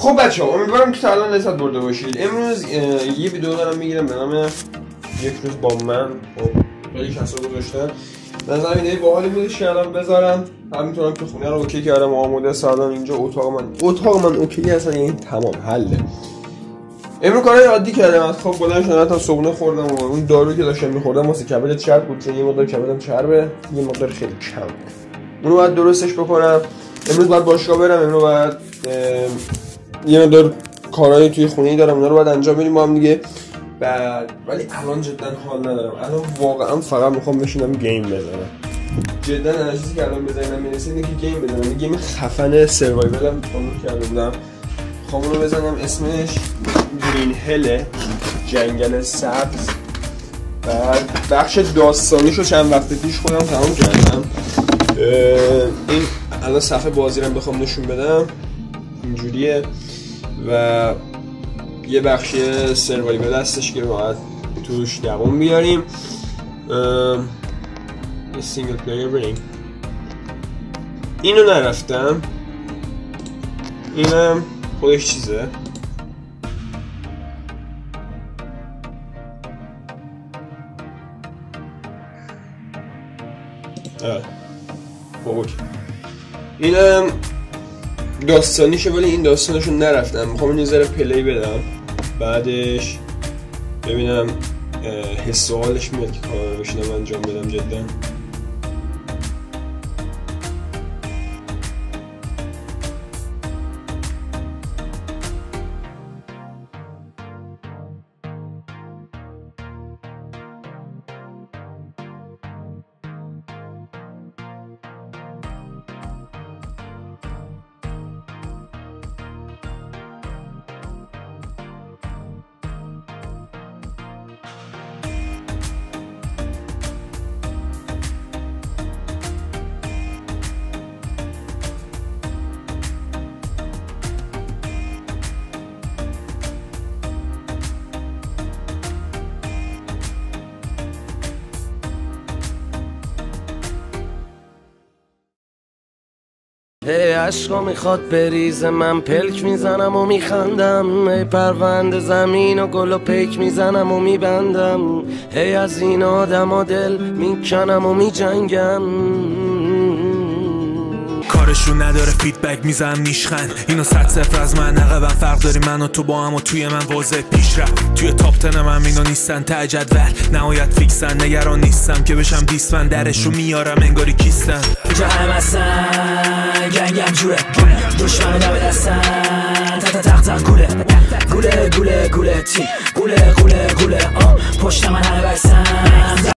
خب بچه ها امیدوارم که تا الان لذت برده باشید. امروز یه ویدیو دارم می‌گیرم به نام یک روز با من. خب خیلی کسا گذاشتن. نظر اینه باحالی بودش که الان بذارم. همینطورم که خونه رو اوکی کردم آماده سالان اینجا. اتاق من اتاق من اوکی هستن یعنی تمام حله. امروز کارهای عادی کردم. از خواب بلند شدم تا صبحونه خوردم و اون دارو که داشتم میخوردم واسه کبد چرب بود چون یه مقدار کبدم چربه یه مقدار خیلی کم اونو باید درستش بکنم. امروز باید باشگاه برم امروز باید یه مقدار کارهایی توی خونه دارم اونا رو باید انجام بدیم با هم دیگه بعد ولی الان جدا حال ندارم. الان واقعا فقط می‌خوام بشینم گیم بزنم. جدا چیزی که الان بزنم می‌رسه اینه که گیم بزنم. گیم خفن سروایول هم کرده بودم. خب رو بزنم. اسمش گرین هله جنگل سبز. بعد بخش داستانیشو چند وقت پیش خودم تمام کردم. این الان صفحه بازی رو بخوام نشون بدم. اینجوریه. و یه بخش survive هستش که باید توش دوام بیاریم. یه single player بریم. اینو نرفتم. اینم خودش چیزه؟ خب اینم داستانیشه ولی این داستانشو نرفتم می‌خوام این ذره پلی بدم. بعدش ببینم حس سوالش میاد که کار بشینم انجام بدم جدا. هی عشقا می‌خواد بریزه من پلک می‌زنم و میخندم. ای پروند زمین و گل و پیک می‌زنم و میبندم. هی از این آدم دل می‌کنم و میجنگم. کارشون نداره فیدبک می‌زنم نیشخند اینو صد صفر از من عقبم فرق داری من و تو با هم و توی من واضح پیش رفت. توی تاپ تنم هم اینو نیستن ته جدول نهایت فیکسن نگران نیستم که بشم دیسفن درش رو میارم انگاری کیستن. اینجا همه هستن گنگم جوره. دشمن رو دستن. تا تا تخت گوله. گوله گوله گوله تی. گوله گوله گوله آه پشت من همه بستن.